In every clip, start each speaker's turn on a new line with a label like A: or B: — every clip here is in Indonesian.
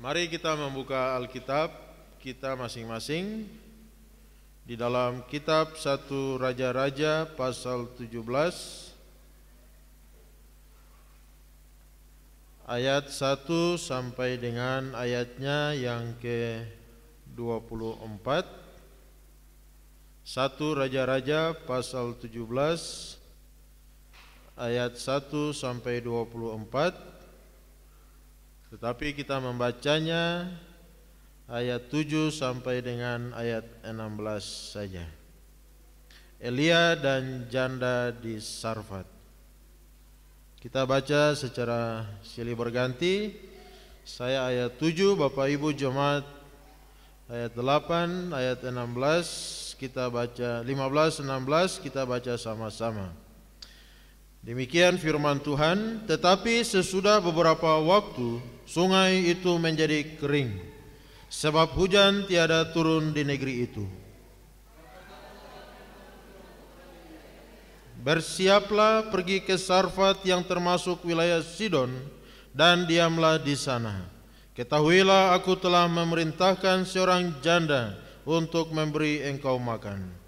A: Mari kita membuka Alkitab kita masing-masing. Di dalam kitab 1 Raja-Raja pasal 17 ayat 1 sampai dengan ayatnya yang ke-24 1 Raja-Raja pasal 17 ayat 1 sampai 24 tetapi kita membacanya ayat 7 sampai dengan ayat 16 saja. Elia dan janda di Sarfat. Kita baca secara silih berganti. Saya ayat 7, Bapak Ibu jemaat ayat 8, ayat 16 kita baca 15 16 kita baca sama-sama. Demikian firman Tuhan, tetapi sesudah beberapa waktu sungai itu menjadi kering sebab hujan tiada turun di negeri itu. Bersiaplah pergi ke Sarfat yang termasuk wilayah Sidon dan diamlah di sana. Ketahuilah aku telah memerintahkan seorang janda untuk memberi engkau makan.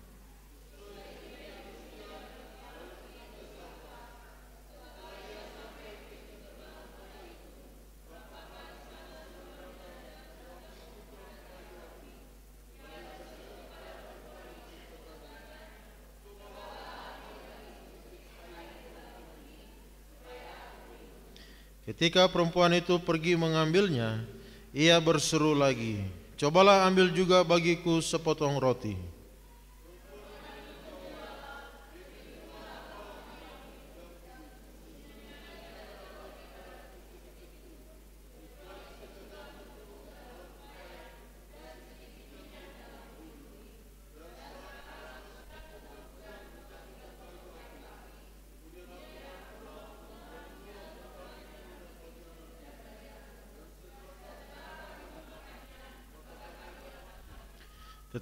A: Ketika perempuan itu pergi mengambilnya, ia berseru lagi, "Cobalah ambil juga bagiku sepotong roti."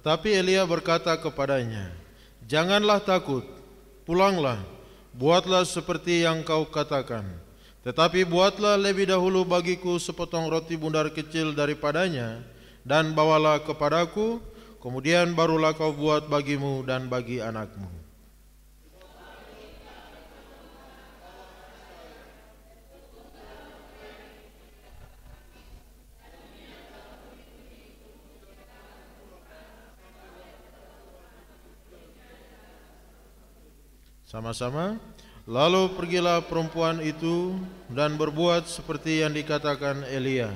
A: Tetapi Elia berkata kepadanya, Janganlah takut, pulanglah, buatlah seperti yang kau katakan. Tetapi buatlah lebih dahulu bagiku sepotong roti bundar kecil daripadanya, dan bawalah kepadaku, kemudian barulah kau buat bagimu dan bagi anakmu. Sama-sama. Lalu pergilah perempuan itu dan berbuat seperti yang dikatakan Elia.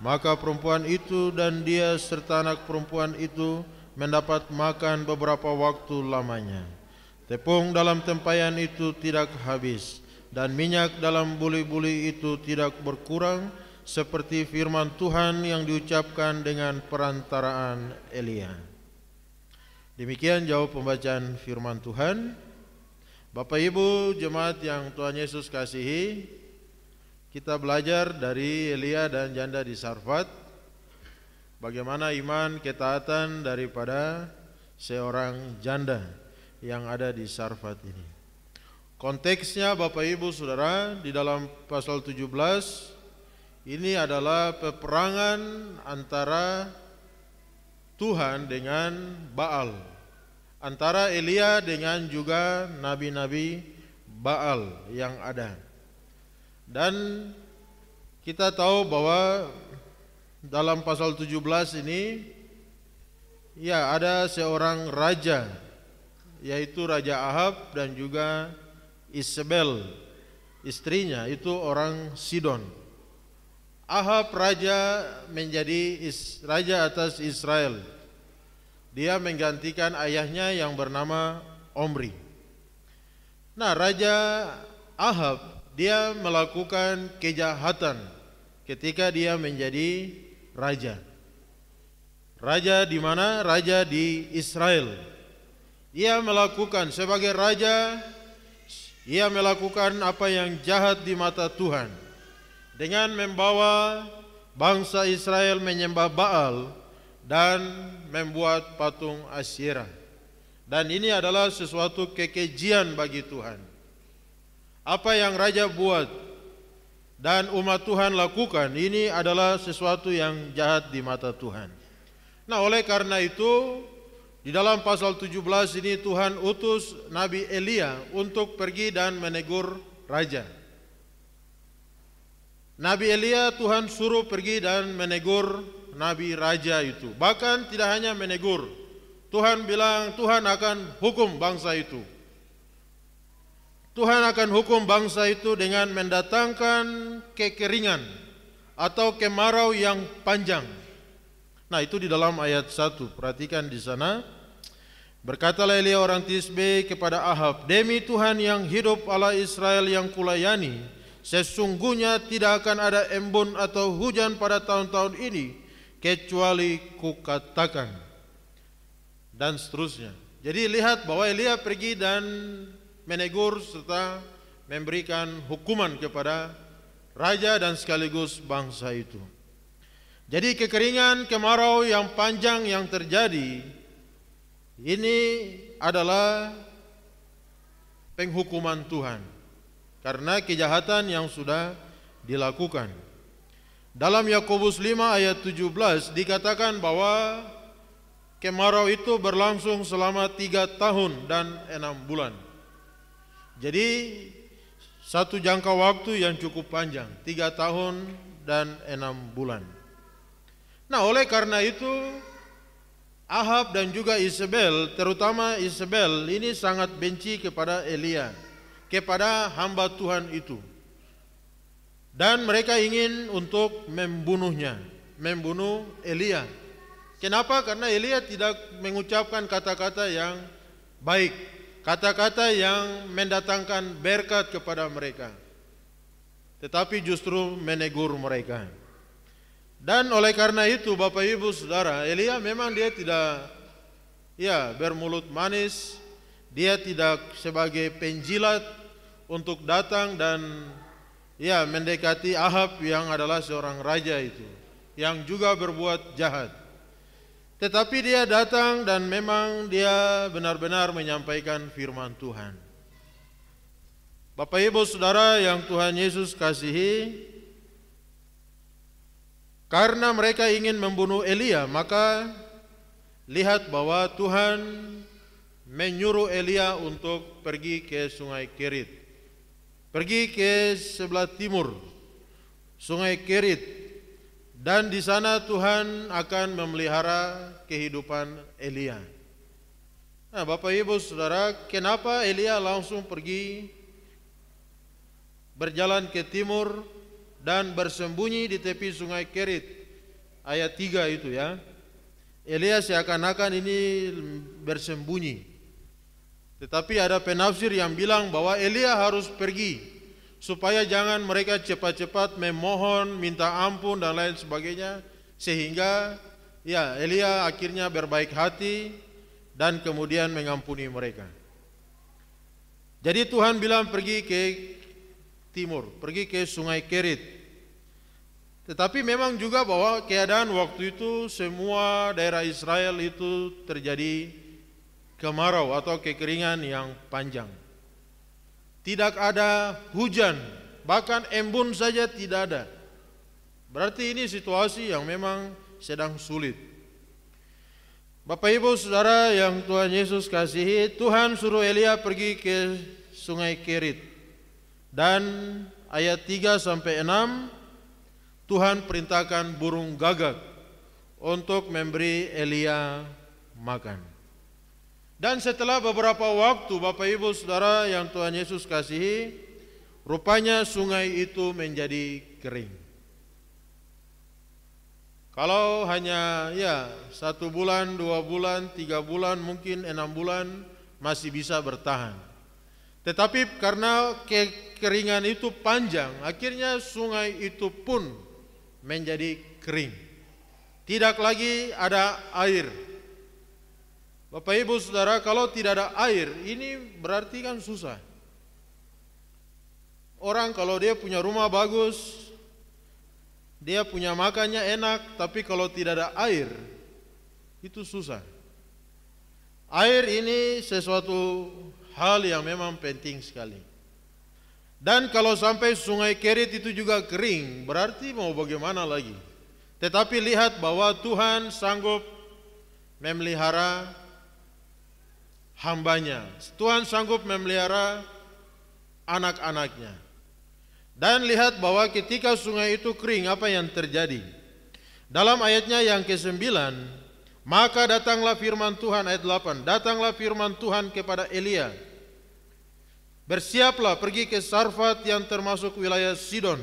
A: Maka perempuan itu dan dia serta anak perempuan itu mendapat makan beberapa waktu lamanya. Tepung dalam tempayan itu tidak habis dan minyak dalam buli-buli itu tidak berkurang seperti firman Tuhan yang diucapkan dengan perantaraan Elia. Demikian jawab pembacaan firman Tuhan. Bapak Ibu jemaat yang Tuhan Yesus kasihi Kita belajar dari Elia dan janda di Sarfat Bagaimana iman ketaatan daripada seorang janda yang ada di Sarfat ini. Konteksnya Bapak Ibu Saudara di dalam pasal 17 Ini adalah peperangan antara Tuhan dengan Baal antara Elia dengan juga nabi-nabi Baal yang ada. Dan kita tahu bahwa dalam pasal 17 ini ya ada seorang raja yaitu Raja Ahab dan juga Isabel istrinya itu orang Sidon. Ahab raja menjadi raja atas Israel dia menggantikan ayahnya yang bernama Omri. Nah, Raja Ahab dia melakukan kejahatan ketika dia menjadi raja. Raja di mana? Raja di Israel. Ia melakukan sebagai raja ia melakukan apa yang jahat di mata Tuhan dengan membawa bangsa Israel menyembah Baal dan membuat patung Asyera. Dan ini adalah sesuatu kekejian bagi Tuhan. Apa yang raja buat dan umat Tuhan lakukan ini adalah sesuatu yang jahat di mata Tuhan. Nah, oleh karena itu di dalam pasal 17 ini Tuhan utus Nabi Elia untuk pergi dan menegur raja. Nabi Elia Tuhan suruh pergi dan menegur Nabi Raja itu. Bahkan tidak hanya menegur. Tuhan bilang Tuhan akan hukum bangsa itu. Tuhan akan hukum bangsa itu dengan mendatangkan kekeringan atau kemarau yang panjang. Nah, itu di dalam ayat 1. Perhatikan di sana. Berkatalah Elia orang Tisbe kepada Ahab, Demi Tuhan yang hidup Allah Israel yang kulayani, sesungguhnya tidak akan ada embun atau hujan pada tahun-tahun ini, kecuali kukatakan. Dan seterusnya. Jadi lihat bahwa Elia pergi dan menegur serta memberikan hukuman kepada raja dan sekaligus bangsa itu. Jadi kekeringan kemarau yang panjang yang terjadi ini adalah penghukuman Tuhan karena kejahatan yang sudah dilakukan. Dalam Yakobus 5 ayat 17 dikatakan bahwa kemarau itu berlangsung selama tiga tahun dan enam bulan. Jadi satu jangka waktu yang cukup panjang, tiga tahun dan enam bulan. Nah oleh karena itu Ahab dan juga Isabel, terutama Isabel ini sangat benci kepada Elia, kepada hamba Tuhan itu. Dan mereka ingin untuk membunuhnya, membunuh Elia. Kenapa? Karena Elia tidak mengucapkan kata-kata yang baik, kata-kata yang mendatangkan berkat kepada mereka. Tetapi justru menegur mereka. Dan oleh karena itu Bapak Ibu Saudara, Elia memang dia tidak ya bermulut manis, dia tidak sebagai penjilat untuk datang dan ya mendekati Ahab yang adalah seorang raja itu yang juga berbuat jahat. Tetapi dia datang dan memang dia benar-benar menyampaikan firman Tuhan. Bapak Ibu Saudara yang Tuhan Yesus kasihi, karena mereka ingin membunuh Elia, maka lihat bahwa Tuhan menyuruh Elia untuk pergi ke sungai Kerit. Pergi ke sebelah timur, sungai Kerit. Dan di sana Tuhan akan memelihara kehidupan Elia. Nah, Bapak Ibu Saudara, kenapa Elia langsung pergi berjalan ke timur dan bersembunyi di tepi sungai Kerit. Ayat 3 itu ya. Elia seakan-akan ini bersembunyi. Tetapi ada penafsir yang bilang bahwa Elia harus pergi supaya jangan mereka cepat-cepat memohon, minta ampun dan lain sebagainya sehingga ya Elia akhirnya berbaik hati dan kemudian mengampuni mereka. Jadi Tuhan bilang pergi ke timur, pergi ke sungai Kerit. Tetapi memang juga bahwa keadaan waktu itu semua daerah Israel itu terjadi kemarau atau kekeringan yang panjang. Tidak ada hujan, bahkan embun saja tidak ada. Berarti ini situasi yang memang sedang sulit. Bapak Ibu Saudara yang Tuhan Yesus kasihi, Tuhan suruh Elia pergi ke sungai Kerit. Dan ayat 3 sampai 6 Tuhan perintahkan burung gagak untuk memberi Elia makan. Dan setelah beberapa waktu Bapak Ibu Saudara yang Tuhan Yesus kasihi, rupanya sungai itu menjadi kering. Kalau hanya ya satu bulan, dua bulan, tiga bulan, mungkin enam bulan masih bisa bertahan. Tetapi karena kekeringan itu panjang, akhirnya sungai itu pun menjadi kering. Tidak lagi ada air. Bapak Ibu Saudara, kalau tidak ada air, ini berarti kan susah. Orang kalau dia punya rumah bagus, dia punya makannya enak, tapi kalau tidak ada air, itu susah. Air ini sesuatu hal yang memang penting sekali. Dan kalau sampai sungai Kerit itu juga kering, berarti mau bagaimana lagi? Tetapi lihat bahwa Tuhan sanggup memelihara hambanya. Tuhan sanggup memelihara anak-anaknya. Dan lihat bahwa ketika sungai itu kering, apa yang terjadi? Dalam ayatnya yang ke-9, maka datanglah firman Tuhan ayat 8, datanglah firman Tuhan kepada Elia, Bersiaplah pergi ke Sarfat yang termasuk wilayah Sidon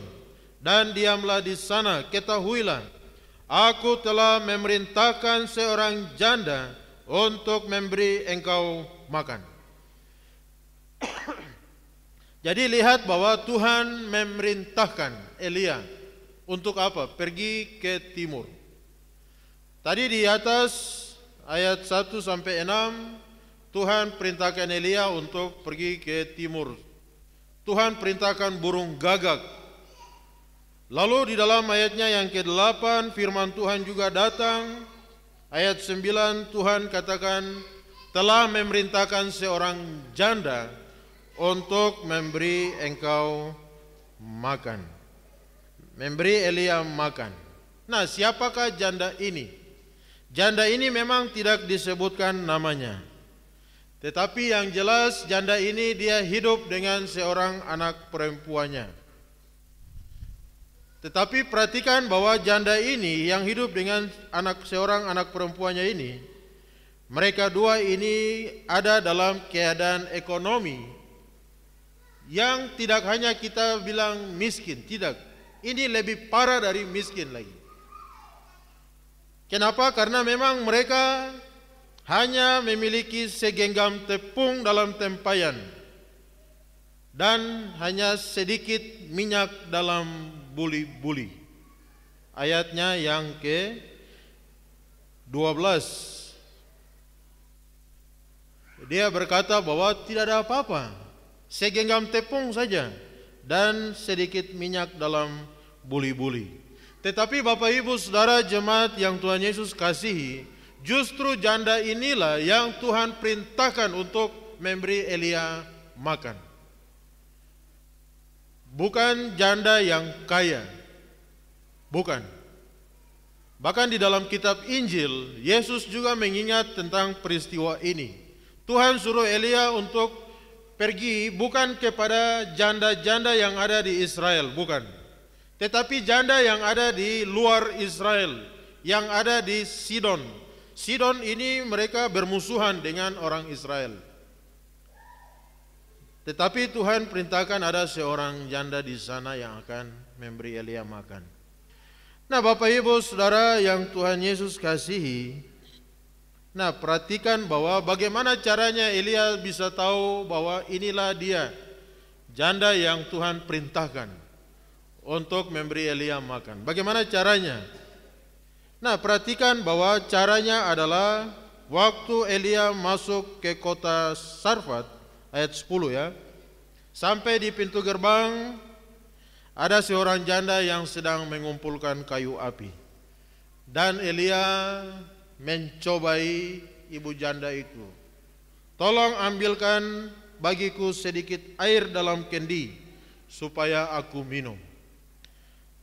A: dan diamlah di sana. Ketahuilah, aku telah memerintahkan seorang janda untuk memberi engkau makan. Jadi lihat bahwa Tuhan memerintahkan Elia untuk apa? Pergi ke timur. Tadi di atas ayat 1 sampai 6 Tuhan perintahkan Elia untuk pergi ke timur. Tuhan perintahkan burung gagak. Lalu di dalam ayatnya yang ke-8 firman Tuhan juga datang. Ayat 9 Tuhan katakan telah memerintahkan seorang janda untuk memberi engkau makan. Memberi Elia makan. Nah, siapakah janda ini? Janda ini memang tidak disebutkan namanya. Tetapi yang jelas janda ini dia hidup dengan seorang anak perempuannya. Tetapi perhatikan bahwa janda ini yang hidup dengan anak seorang anak perempuannya ini, mereka dua ini ada dalam keadaan ekonomi yang tidak hanya kita bilang miskin, tidak. Ini lebih parah dari miskin lagi. Kenapa? Karena memang mereka hanya memiliki segenggam tepung dalam tempayan dan hanya sedikit minyak dalam buli-buli. Ayatnya yang ke 12. Dia berkata bahwa tidak ada apa-apa, segenggam tepung saja dan sedikit minyak dalam buli-buli. Tetapi Bapak Ibu Saudara jemaat yang Tuhan Yesus kasihi, Justru janda inilah yang Tuhan perintahkan untuk memberi Elia makan. Bukan janda yang kaya. Bukan. Bahkan di dalam kitab Injil, Yesus juga mengingat tentang peristiwa ini. Tuhan suruh Elia untuk pergi bukan kepada janda-janda yang ada di Israel, bukan. Tetapi janda yang ada di luar Israel, yang ada di Sidon, Sidon ini mereka bermusuhan dengan orang Israel. Tetapi Tuhan perintahkan ada seorang janda di sana yang akan memberi Elia makan. Nah Bapak Ibu Saudara yang Tuhan Yesus kasihi, nah perhatikan bahwa bagaimana caranya Elia bisa tahu bahwa inilah dia janda yang Tuhan perintahkan untuk memberi Elia makan. Bagaimana caranya? Nah, perhatikan bahwa caranya adalah waktu Elia masuk ke kota Sarfat ayat 10 ya. Sampai di pintu gerbang ada seorang janda yang sedang mengumpulkan kayu api. Dan Elia mencobai ibu janda itu. Tolong ambilkan bagiku sedikit air dalam kendi supaya aku minum.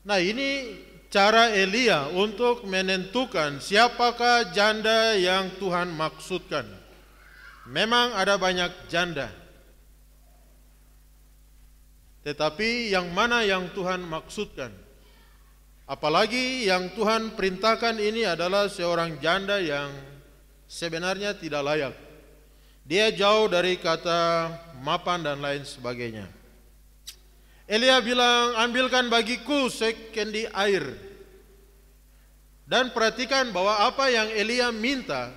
A: Nah, ini cara Elia untuk menentukan siapakah janda yang Tuhan maksudkan. Memang ada banyak janda. Tetapi yang mana yang Tuhan maksudkan? Apalagi yang Tuhan perintahkan ini adalah seorang janda yang sebenarnya tidak layak. Dia jauh dari kata mapan dan lain sebagainya. Elia bilang, ambilkan bagiku sekendi air. Dan perhatikan bahwa apa yang Elia minta,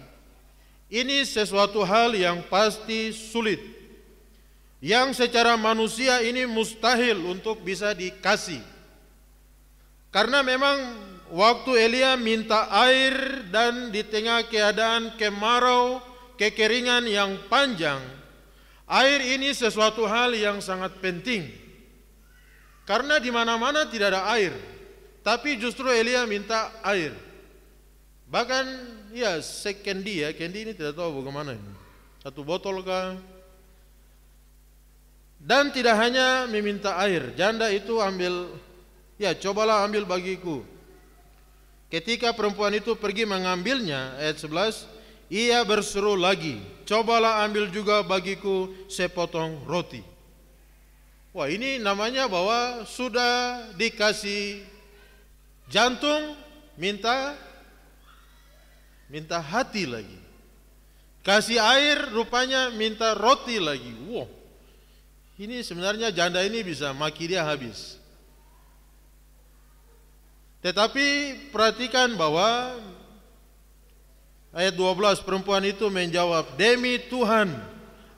A: ini sesuatu hal yang pasti sulit. Yang secara manusia ini mustahil untuk bisa dikasih. Karena memang waktu Elia minta air dan di tengah keadaan kemarau, kekeringan yang panjang, air ini sesuatu hal yang sangat penting. Karena di mana-mana tidak ada air. Tapi justru Elia minta air. Bahkan ya sekendi ya, kendi ini tidak tahu bagaimana ini. Satu botol kah? Dan tidak hanya meminta air, janda itu ambil, ya cobalah ambil bagiku. Ketika perempuan itu pergi mengambilnya, ayat 11, ia berseru lagi, cobalah ambil juga bagiku sepotong roti. Wah ini namanya bahwa sudah dikasih jantung, minta minta hati lagi. Kasih air rupanya minta roti lagi. Wow. Ini sebenarnya janda ini bisa maki dia habis. Tetapi perhatikan bahwa ayat 12 perempuan itu menjawab, "Demi Tuhan,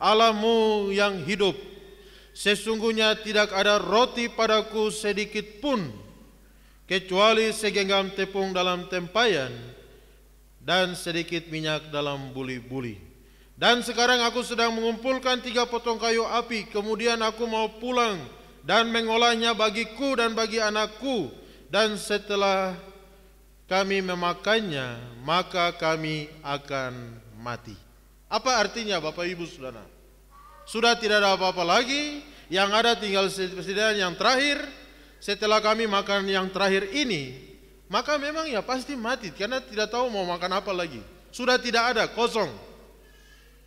A: Allahmu yang hidup, sesungguhnya tidak ada roti padaku sedikit pun kecuali segenggam tepung dalam tempayan dan sedikit minyak dalam buli-buli. Dan sekarang aku sedang mengumpulkan tiga potong kayu api, kemudian aku mau pulang dan mengolahnya bagiku dan bagi anakku, dan setelah kami memakannya, maka kami akan mati. Apa artinya Bapak Ibu Saudara? Sudah tidak ada apa-apa lagi, yang ada tinggal persediaan yang terakhir, setelah kami makan yang terakhir ini, maka memang ya pasti mati karena tidak tahu mau makan apa lagi. Sudah tidak ada, kosong.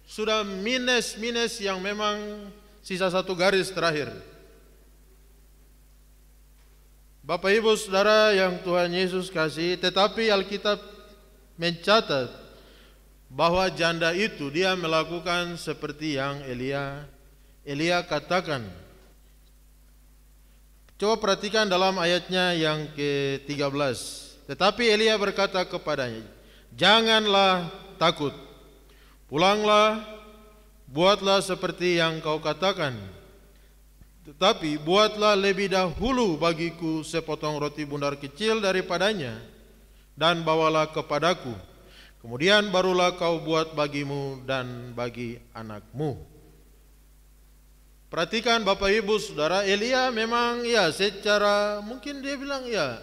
A: Sudah minus-minus yang memang sisa satu garis terakhir. Bapak Ibu Saudara yang Tuhan Yesus kasih, tetapi Alkitab mencatat bahwa janda itu dia melakukan seperti yang Elia Elia katakan. Coba perhatikan dalam ayatnya yang ke-13. Tetapi Elia berkata kepadanya, "Janganlah takut. Pulanglah, buatlah seperti yang kau katakan." Tetapi buatlah lebih dahulu bagiku sepotong roti bundar kecil daripadanya dan bawalah kepadaku. Kemudian barulah kau buat bagimu dan bagi anakmu. Perhatikan Bapak Ibu Saudara, Elia memang ya secara mungkin dia bilang ya.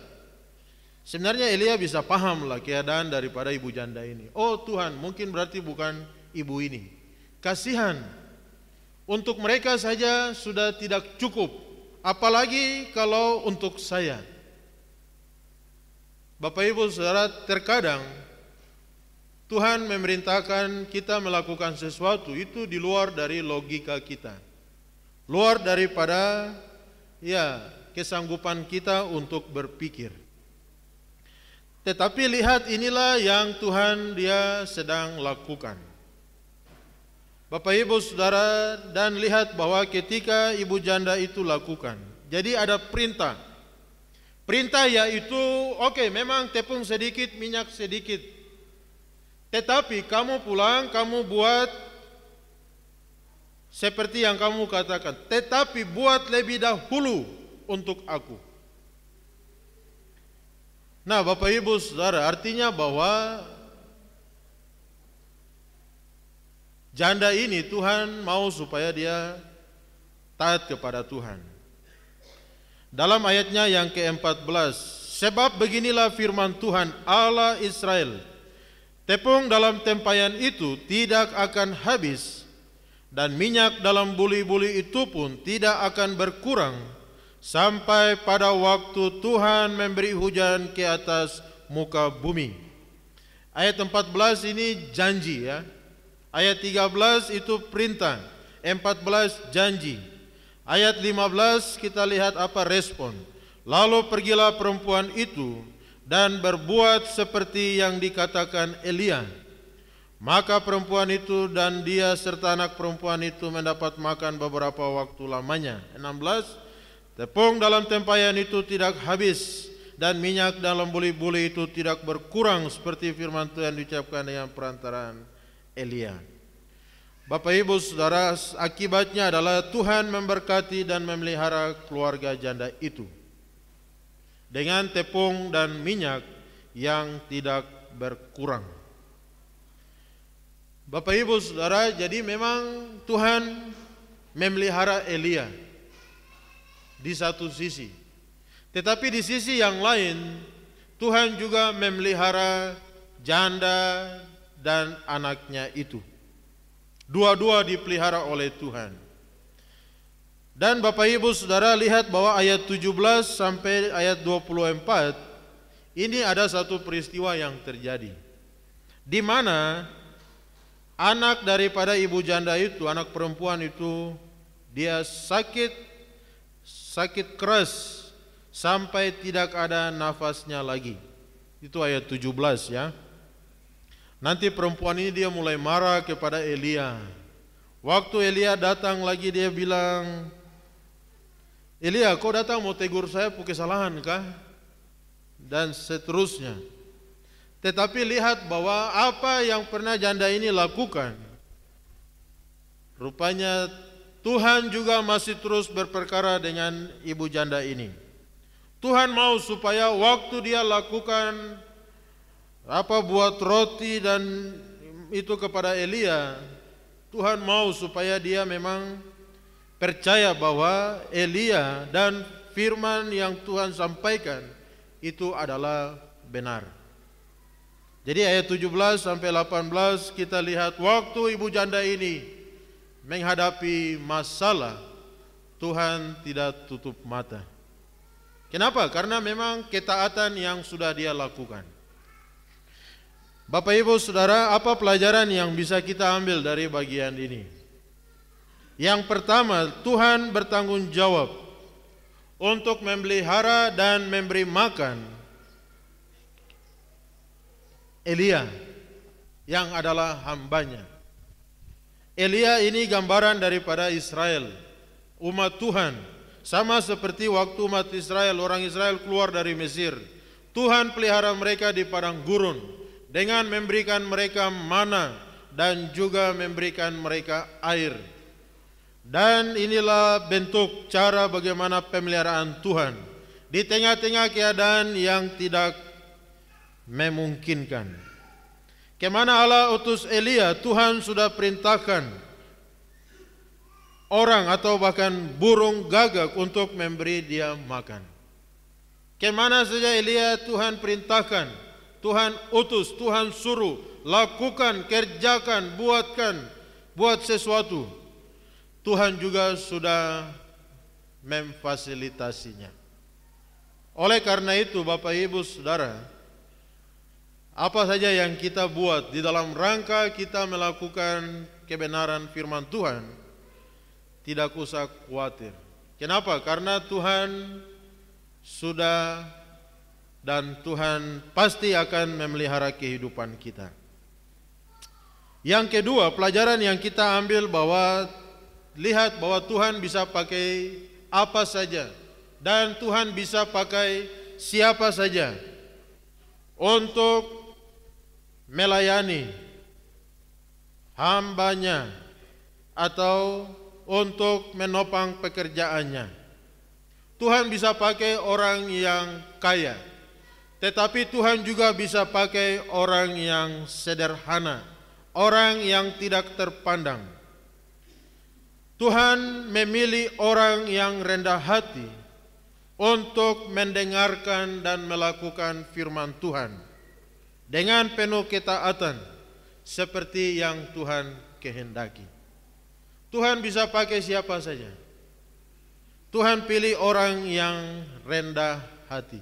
A: Sebenarnya Elia bisa paham lah keadaan daripada ibu janda ini. Oh Tuhan, mungkin berarti bukan ibu ini. Kasihan untuk mereka saja sudah tidak cukup, apalagi kalau untuk saya. Bapak Ibu Saudara, terkadang Tuhan memerintahkan kita melakukan sesuatu itu di luar dari logika kita. Luar daripada ya kesanggupan kita untuk berpikir. Tetapi lihat inilah yang Tuhan dia sedang lakukan. Bapak Ibu Saudara dan lihat bahwa ketika ibu janda itu lakukan. Jadi ada perintah. Perintah yaitu oke okay, memang tepung sedikit, minyak sedikit. Tetapi kamu pulang, kamu buat seperti yang kamu katakan. Tetapi buat lebih dahulu untuk aku. Nah Bapak Ibu Saudara artinya bahwa Janda ini Tuhan mau supaya dia taat kepada Tuhan. Dalam ayatnya yang ke-14, sebab beginilah firman Tuhan Allah Israel, tepung dalam tempayan itu tidak akan habis dan minyak dalam buli-buli itu pun tidak akan berkurang sampai pada waktu Tuhan memberi hujan ke atas muka bumi. Ayat 14 ini janji ya. Ayat 13 itu perintah, 14 janji. Ayat 15 kita lihat apa respon. Lalu pergilah perempuan itu dan berbuat seperti yang dikatakan Elia. Maka perempuan itu dan dia serta anak perempuan itu mendapat makan beberapa waktu lamanya. 16. Tepung dalam tempayan itu tidak habis dan minyak dalam buli-buli itu tidak berkurang seperti firman Tuhan diucapkan dengan perantaraan Elia. Bapak Ibu Saudara, akibatnya adalah Tuhan memberkati dan memelihara keluarga janda itu dengan tepung dan minyak yang tidak berkurang. Bapak Ibu Saudara, jadi memang Tuhan memelihara Elia di satu sisi. Tetapi di sisi yang lain, Tuhan juga memelihara janda dan anaknya itu. Dua-dua dipelihara oleh Tuhan. Dan Bapak Ibu Saudara lihat bahwa ayat 17 sampai ayat 24 ini ada satu peristiwa yang terjadi. Di mana anak daripada ibu janda itu, anak perempuan itu dia sakit sakit keras sampai tidak ada nafasnya lagi. Itu ayat 17 ya. Nanti perempuan ini dia mulai marah kepada Elia. Waktu Elia datang lagi dia bilang, Elia kau datang mau tegur saya pukul kesalahan kah? Dan seterusnya. Tetapi lihat bahwa apa yang pernah janda ini lakukan, rupanya Tuhan juga masih terus berperkara dengan ibu janda ini. Tuhan mau supaya waktu dia lakukan apa buat roti dan itu kepada Elia, Tuhan mau supaya dia memang percaya bahwa Elia dan firman yang Tuhan sampaikan itu adalah benar. Jadi ayat 17 sampai 18 kita lihat waktu ibu janda ini menghadapi masalah Tuhan tidak tutup mata. Kenapa? Karena memang ketaatan yang sudah dia lakukan. Bapak Ibu Saudara, apa pelajaran yang bisa kita ambil dari bagian ini? Yang pertama, Tuhan bertanggung jawab untuk memelihara dan memberi makan Elia yang adalah hambanya. Elia ini gambaran daripada Israel, umat Tuhan. Sama seperti waktu umat Israel, orang Israel keluar dari Mesir. Tuhan pelihara mereka di padang gurun dengan memberikan mereka mana dan juga memberikan mereka air. Dan inilah bentuk cara bagaimana pemeliharaan Tuhan di tengah-tengah keadaan yang tidak memungkinkan. Ke mana Allah utus Elia, Tuhan sudah perintahkan orang atau bahkan burung gagak untuk memberi dia makan. Ke mana saja Elia Tuhan perintahkan, Tuhan utus, Tuhan suruh, lakukan, kerjakan, buatkan, buat sesuatu. Tuhan juga sudah memfasilitasinya. Oleh karena itu Bapak Ibu Saudara, apa saja yang kita buat di dalam rangka kita melakukan kebenaran firman Tuhan, tidak usah khawatir. Kenapa? Karena Tuhan sudah dan Tuhan pasti akan memelihara kehidupan kita. Yang kedua, pelajaran yang kita ambil bahwa lihat bahwa Tuhan bisa pakai apa saja dan Tuhan bisa pakai siapa saja untuk melayani hambanya atau untuk menopang pekerjaannya. Tuhan bisa pakai orang yang kaya tetapi Tuhan juga bisa pakai orang yang sederhana, orang yang tidak terpandang. Tuhan memilih orang yang rendah hati untuk mendengarkan dan melakukan firman Tuhan dengan penuh ketaatan seperti yang Tuhan kehendaki. Tuhan bisa pakai siapa saja. Tuhan pilih orang yang rendah hati.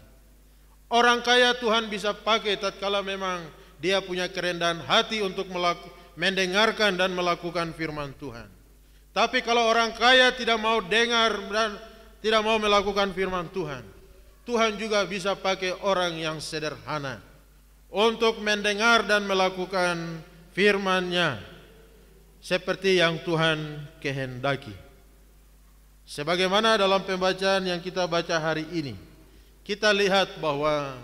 A: Orang kaya Tuhan bisa pakai tatkala memang dia punya kerendahan hati untuk mendengarkan dan melakukan firman Tuhan. Tapi kalau orang kaya tidak mau dengar dan tidak mau melakukan firman Tuhan, Tuhan juga bisa pakai orang yang sederhana untuk mendengar dan melakukan firman-Nya seperti yang Tuhan kehendaki. Sebagaimana dalam pembacaan yang kita baca hari ini, kita lihat bahwa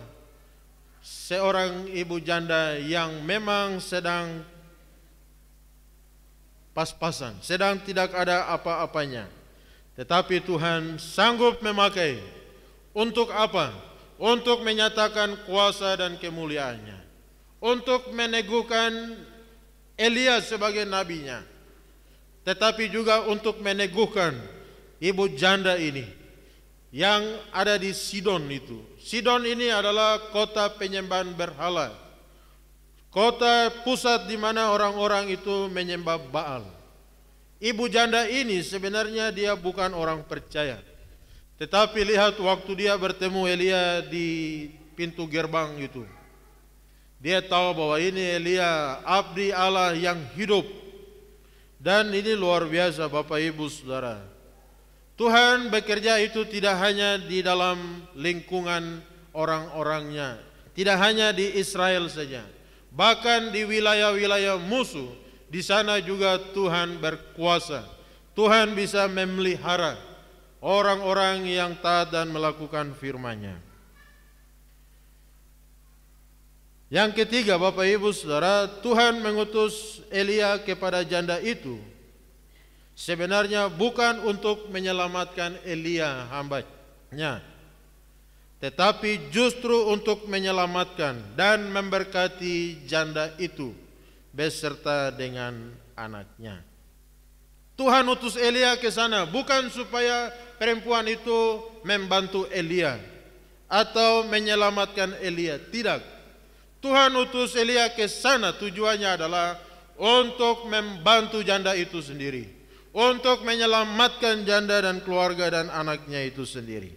A: seorang ibu janda yang memang sedang pas-pasan, sedang tidak ada apa-apanya. Tetapi Tuhan sanggup memakai untuk apa? Untuk menyatakan kuasa dan kemuliaannya. Untuk meneguhkan Elia sebagai nabinya. Tetapi juga untuk meneguhkan ibu janda ini yang ada di Sidon itu. Sidon ini adalah kota penyembahan berhala. Kota pusat di mana orang-orang itu menyembah Baal. Ibu janda ini sebenarnya dia bukan orang percaya. Tetapi lihat waktu dia bertemu Elia di pintu gerbang itu. Dia tahu bahwa ini Elia abdi Allah yang hidup. Dan ini luar biasa Bapak Ibu Saudara. Tuhan bekerja itu tidak hanya di dalam lingkungan orang-orangnya. Tidak hanya di Israel saja. Bahkan di wilayah-wilayah musuh di sana juga Tuhan berkuasa. Tuhan bisa memelihara orang-orang yang taat dan melakukan firman-Nya. Yang ketiga Bapak Ibu Saudara, Tuhan mengutus Elia kepada janda itu sebenarnya bukan untuk menyelamatkan Elia hambanya, tetapi justru untuk menyelamatkan dan memberkati janda itu beserta dengan anaknya. Tuhan utus Elia ke sana bukan supaya perempuan itu membantu Elia atau menyelamatkan Elia, tidak. Tuhan utus Elia ke sana tujuannya adalah untuk membantu janda itu sendiri, untuk menyelamatkan janda dan keluarga dan anaknya itu sendiri.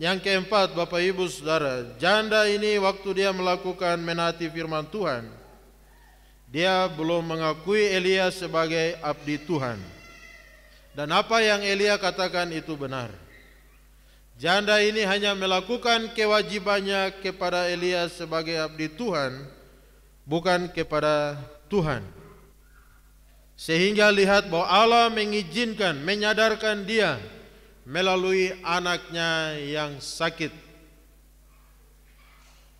A: Yang keempat, Bapak Ibu Saudara, janda ini waktu dia melakukan menati firman Tuhan, dia belum mengakui Elia sebagai abdi Tuhan. Dan apa yang Elia katakan itu benar. Janda ini hanya melakukan kewajibannya kepada Elia sebagai abdi Tuhan, bukan kepada Tuhan. Sehingga lihat bahwa Allah mengizinkan, menyadarkan dia melalui anaknya yang sakit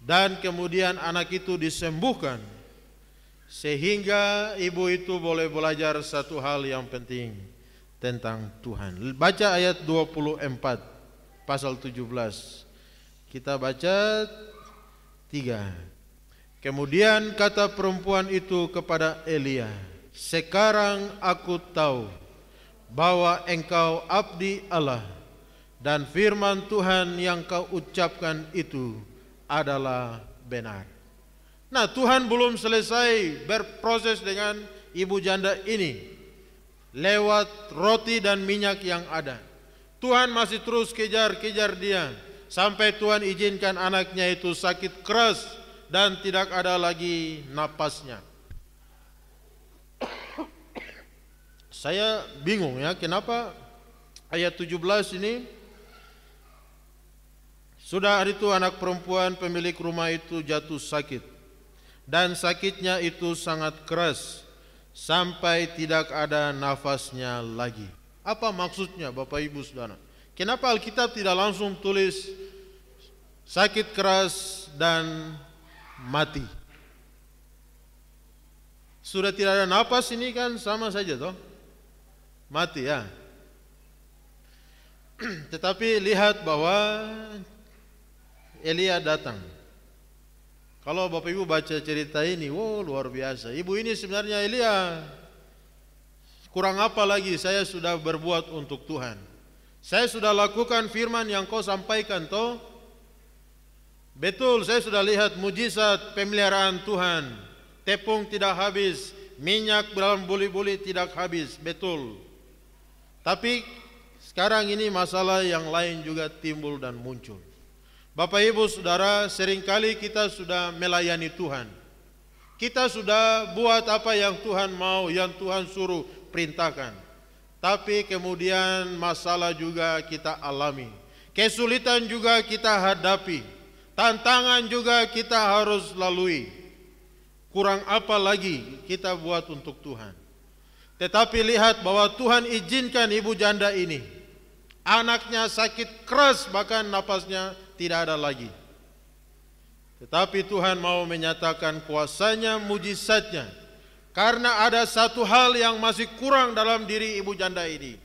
A: dan kemudian anak itu disembuhkan sehingga ibu itu boleh belajar satu hal yang penting tentang Tuhan. Baca ayat 24 pasal 17. Kita baca tiga. Kemudian kata perempuan itu kepada Elia, "Sekarang aku tahu bahwa engkau abdi Allah dan firman Tuhan yang kau ucapkan itu adalah benar. Nah, Tuhan belum selesai berproses dengan ibu janda ini lewat roti dan minyak yang ada. Tuhan masih terus kejar-kejar dia sampai Tuhan izinkan anaknya itu sakit keras dan tidak ada lagi napasnya. Saya bingung ya kenapa ayat 17 ini sudah hari itu anak perempuan pemilik rumah itu jatuh sakit dan sakitnya itu sangat keras sampai tidak ada nafasnya lagi. Apa maksudnya Bapak Ibu Saudara? Kenapa Alkitab tidak langsung tulis sakit keras dan mati? Sudah tidak ada nafas ini kan sama saja toh? mati ya. Tetapi lihat bahwa Elia datang. Kalau Bapak Ibu baca cerita ini, wow luar biasa. Ibu ini sebenarnya Elia. Kurang apa lagi saya sudah berbuat untuk Tuhan. Saya sudah lakukan firman yang kau sampaikan toh. Betul, saya sudah lihat mujizat pemeliharaan Tuhan. Tepung tidak habis, minyak dalam buli-buli tidak habis. Betul. Tapi sekarang ini masalah yang lain juga timbul dan muncul. Bapak Ibu Saudara, sering kali kita sudah melayani Tuhan. Kita sudah buat apa yang Tuhan mau, yang Tuhan suruh perintahkan. Tapi kemudian masalah juga kita alami. Kesulitan juga kita hadapi. Tantangan juga kita harus lalui. Kurang apa lagi kita buat untuk Tuhan. Tetapi lihat bahwa Tuhan izinkan ibu janda ini. Anaknya sakit keras bahkan napasnya tidak ada lagi. Tetapi Tuhan mau menyatakan kuasanya, mujizatnya. Karena ada satu hal yang masih kurang dalam diri ibu janda ini.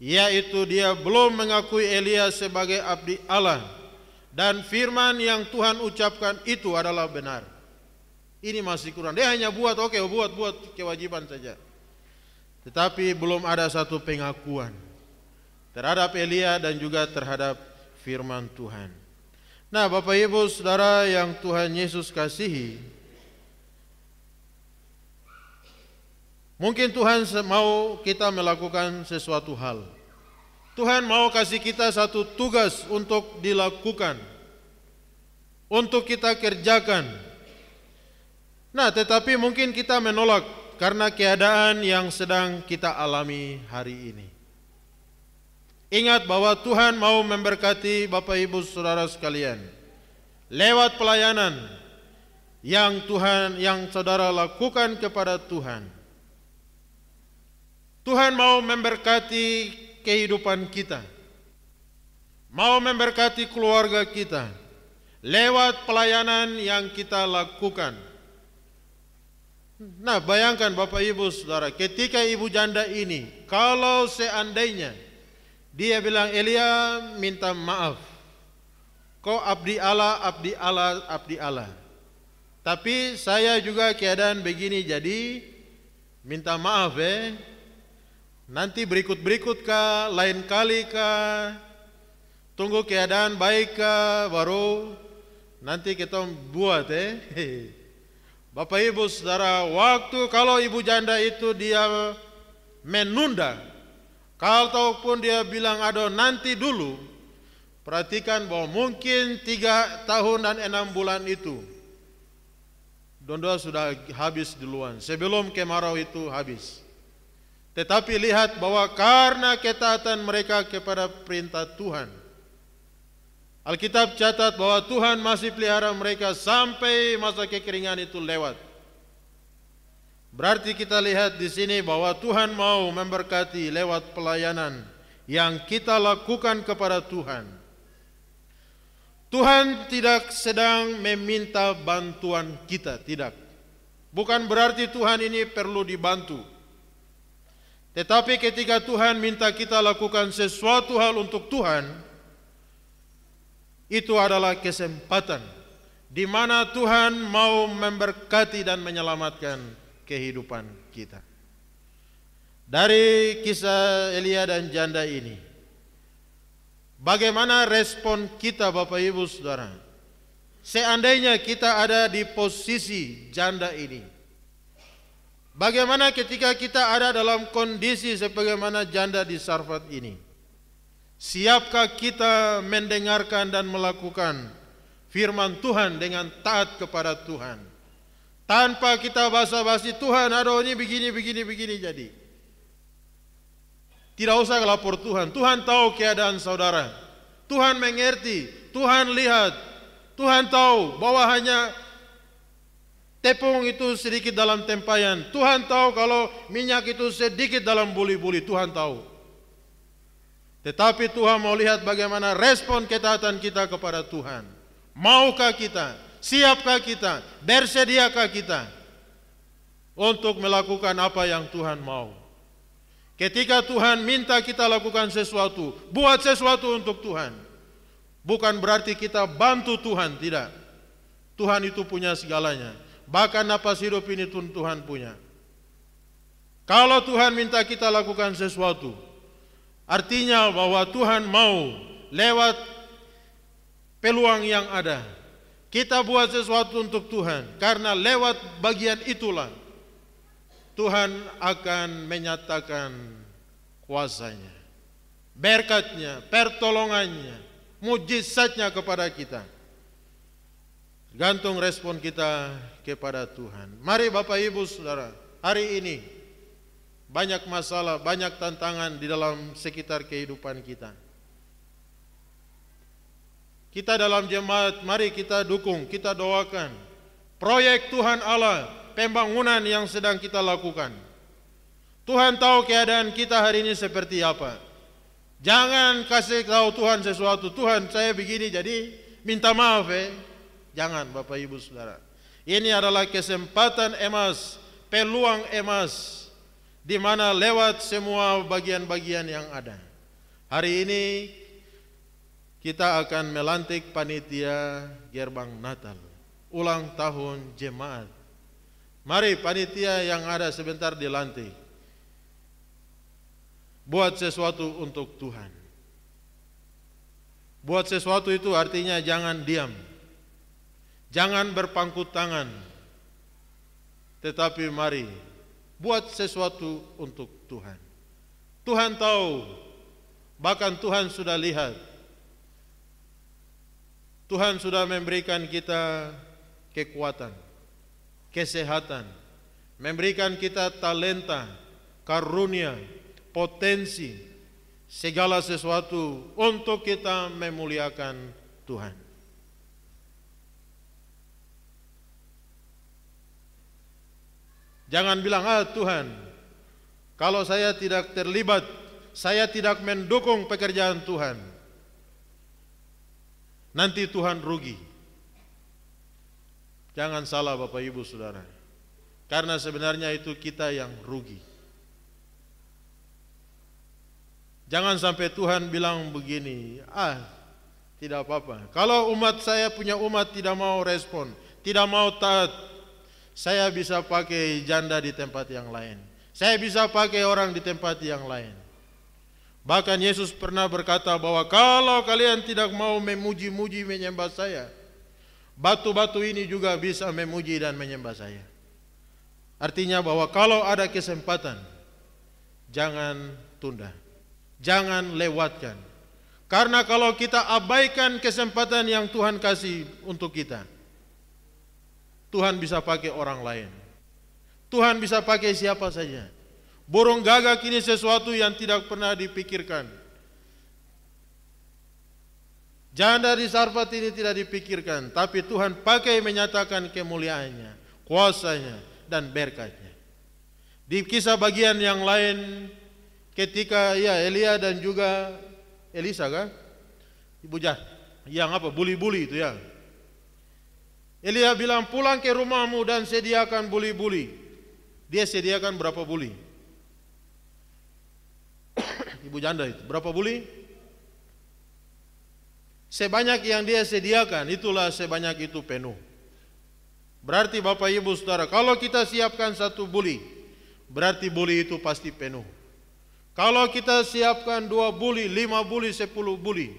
A: Yaitu dia belum mengakui Elia sebagai abdi Allah. Dan firman yang Tuhan ucapkan itu adalah benar. Ini masih kurang. Dia hanya buat, oke okay, buat, buat kewajiban saja. Tetapi belum ada satu pengakuan terhadap Elia dan juga terhadap firman Tuhan. Nah, Bapak Ibu Saudara yang Tuhan Yesus kasihi, Mungkin Tuhan mau kita melakukan sesuatu hal. Tuhan mau kasih kita satu tugas untuk dilakukan. Untuk kita kerjakan. Nah, tetapi mungkin kita menolak karena keadaan yang sedang kita alami hari ini. Ingat bahwa Tuhan mau memberkati Bapak Ibu Saudara sekalian lewat pelayanan yang Tuhan yang saudara lakukan kepada Tuhan. Tuhan mau memberkati kehidupan kita. Mau memberkati keluarga kita lewat pelayanan yang kita lakukan. Nah, bayangkan Bapak Ibu Saudara, ketika ibu janda ini, kalau seandainya dia bilang Elia minta maaf. Kau abdi Allah, abdi Allah, abdi Allah. Tapi saya juga keadaan begini jadi minta maaf eh. Nanti berikut-berikut kah, lain kali kah, tunggu keadaan baik kah, baru nanti kita buat eh. Bapak Ibu Saudara, waktu kalau ibu janda itu dia menunda, kalau pun dia bilang ada nanti dulu, perhatikan bahwa mungkin tiga tahun dan enam bulan itu, Donda sudah habis duluan, sebelum kemarau itu habis. Tetapi lihat bahwa karena ketaatan mereka kepada perintah Tuhan, Alkitab catat bahwa Tuhan masih pelihara mereka sampai masa kekeringan itu lewat. Berarti kita lihat di sini bahwa Tuhan mau memberkati lewat pelayanan yang kita lakukan kepada Tuhan. Tuhan tidak sedang meminta bantuan kita, tidak. Bukan berarti Tuhan ini perlu dibantu. Tetapi ketika Tuhan minta kita lakukan sesuatu hal untuk Tuhan, itu adalah kesempatan di mana Tuhan mau memberkati dan menyelamatkan kehidupan kita. Dari kisah Elia dan janda ini, bagaimana respon kita Bapak Ibu Saudara? Seandainya kita ada di posisi janda ini, bagaimana ketika kita ada dalam kondisi sebagaimana janda di Sarfat ini? Siapkah kita mendengarkan dan melakukan firman Tuhan dengan taat kepada Tuhan? Tanpa kita basa-basi Tuhan, ini begini, begini, begini jadi. Tidak usah lapor Tuhan. Tuhan tahu keadaan saudara. Tuhan mengerti. Tuhan lihat. Tuhan tahu bahwa hanya tepung itu sedikit dalam tempayan. Tuhan tahu kalau minyak itu sedikit dalam buli-buli. Tuhan tahu. Tetapi Tuhan mau lihat bagaimana respon ketaatan kita kepada Tuhan. Maukah kita? Siapkah kita? Bersediakah kita? Untuk melakukan apa yang Tuhan mau. Ketika Tuhan minta kita lakukan sesuatu, buat sesuatu untuk Tuhan. Bukan berarti kita bantu Tuhan, tidak. Tuhan itu punya segalanya. Bahkan napas hidup ini pun Tuhan punya. Kalau Tuhan minta kita lakukan sesuatu, Artinya bahwa Tuhan mau lewat peluang yang ada kita buat sesuatu untuk Tuhan karena lewat bagian itulah Tuhan akan menyatakan kuasanya, berkatnya, pertolongannya, mujizatnya kepada kita. Gantung respon kita kepada Tuhan. Mari Bapak Ibu Saudara, hari ini banyak masalah, banyak tantangan di dalam sekitar kehidupan kita. Kita dalam jemaat, mari kita dukung, kita doakan proyek Tuhan Allah, pembangunan yang sedang kita lakukan. Tuhan tahu keadaan kita hari ini seperti apa. Jangan kasih tahu Tuhan sesuatu. Tuhan saya begini jadi minta maaf eh. Jangan Bapak Ibu Saudara. Ini adalah kesempatan emas, peluang emas di mana lewat semua bagian-bagian yang ada. Hari ini kita akan melantik panitia gerbang Natal, ulang tahun jemaat. Mari panitia yang ada sebentar dilantik. Buat sesuatu untuk Tuhan. Buat sesuatu itu artinya jangan diam. Jangan berpangku tangan. Tetapi mari buat sesuatu untuk Tuhan. Tuhan tahu, bahkan Tuhan sudah lihat. Tuhan sudah memberikan kita kekuatan, kesehatan, memberikan kita talenta, karunia, potensi, segala sesuatu untuk kita memuliakan Tuhan. Jangan bilang, ah Tuhan, kalau saya tidak terlibat, saya tidak mendukung pekerjaan Tuhan. Nanti Tuhan rugi. Jangan salah Bapak Ibu Saudara. Karena sebenarnya itu kita yang rugi. Jangan sampai Tuhan bilang begini, ah tidak apa-apa. Kalau umat saya punya umat tidak mau respon, tidak mau taat, saya bisa pakai janda di tempat yang lain. Saya bisa pakai orang di tempat yang lain. Bahkan Yesus pernah berkata bahwa kalau kalian tidak mau memuji-muji menyembah saya, batu-batu ini juga bisa memuji dan menyembah saya. Artinya bahwa kalau ada kesempatan, jangan tunda. Jangan lewatkan. Karena kalau kita abaikan kesempatan yang Tuhan kasih untuk kita, Tuhan bisa pakai orang lain. Tuhan bisa pakai siapa saja. Burung gagak ini sesuatu yang tidak pernah dipikirkan. Janda di Sarfat ini tidak dipikirkan, tapi Tuhan pakai menyatakan kemuliaannya, kuasanya, dan berkatnya. Di kisah bagian yang lain, ketika ya Elia dan juga Elisa kan, ibu jah, yang apa, buli-buli itu ya, Elia bilang pulang ke rumahmu dan sediakan buli-buli. Dia sediakan berapa buli? Ibu janda itu, berapa buli? Sebanyak yang dia sediakan, itulah sebanyak itu penuh. Berarti Bapak Ibu Saudara, kalau kita siapkan satu buli, berarti buli itu pasti penuh. Kalau kita siapkan dua buli, lima buli, sepuluh buli,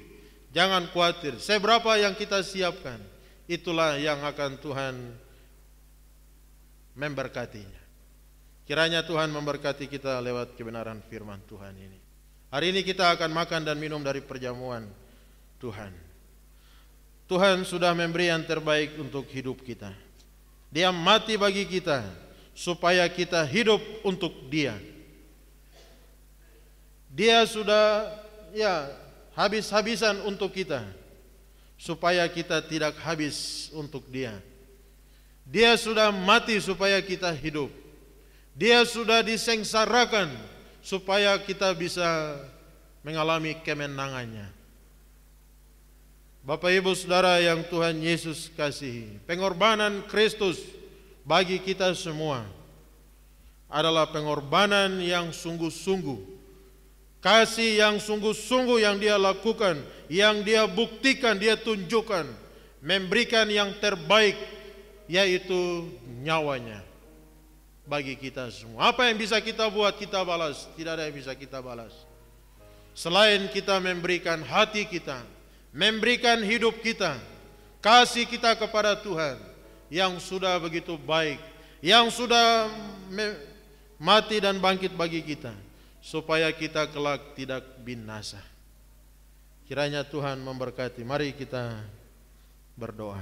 A: jangan khawatir. Seberapa yang kita siapkan, itulah yang akan Tuhan memberkatinya. Kiranya Tuhan memberkati kita lewat kebenaran firman Tuhan ini. Hari ini kita akan makan dan minum dari perjamuan Tuhan. Tuhan sudah memberi yang terbaik untuk hidup kita. Dia mati bagi kita supaya kita hidup untuk Dia. Dia sudah ya habis-habisan untuk kita supaya kita tidak habis untuk dia. Dia sudah mati supaya kita hidup. Dia sudah disengsarakan supaya kita bisa mengalami kemenangannya. Bapak Ibu Saudara yang Tuhan Yesus kasihi, pengorbanan Kristus bagi kita semua adalah pengorbanan yang sungguh-sungguh Kasih yang sungguh-sungguh yang dia lakukan, yang dia buktikan, dia tunjukkan, memberikan yang terbaik, yaitu nyawanya bagi kita semua. Apa yang bisa kita buat, kita balas. Tidak ada yang bisa kita balas. Selain kita memberikan hati kita, memberikan hidup kita, kasih kita kepada Tuhan yang sudah begitu baik, yang sudah mati dan bangkit bagi kita supaya kita kelak tidak binasa. Kiranya Tuhan memberkati. Mari kita berdoa.